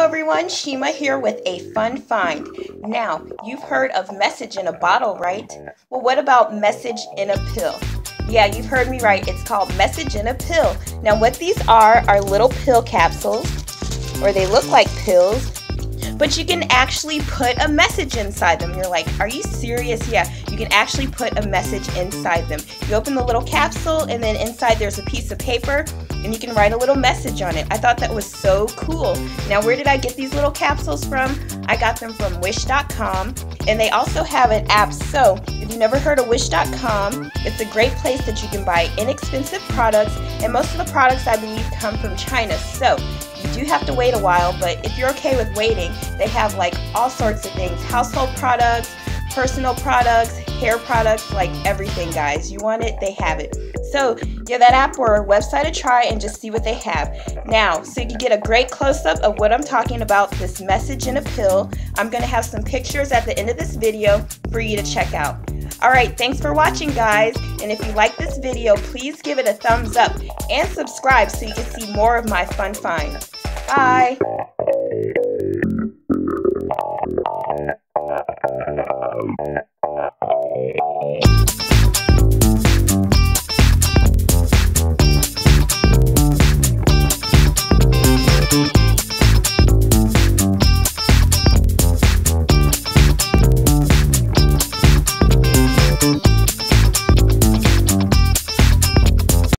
everyone, Shima here with a fun find. Now, you've heard of message in a bottle, right? Well, what about message in a pill? Yeah, you've heard me right. It's called message in a pill. Now, what these are are little pill capsules, or they look like pills, but you can actually put a message inside them. You're like, are you serious? Yeah, can actually put a message inside them. You open the little capsule, and then inside there's a piece of paper, and you can write a little message on it. I thought that was so cool. Now, where did I get these little capsules from? I got them from Wish.com, and they also have an app. So, if you've never heard of Wish.com, it's a great place that you can buy inexpensive products, and most of the products I believe come from China. So, you do have to wait a while, but if you're okay with waiting, they have like all sorts of things household products, personal products, hair products, like everything, guys. You want it, they have it. So give that app or website a try and just see what they have. Now, so you can get a great close up of what I'm talking about, this message in a pill, I'm going to have some pictures at the end of this video for you to check out. Alright, thanks for watching guys, and if you like this video, please give it a thumbs up and subscribe so you can see more of my fun finds. Bye!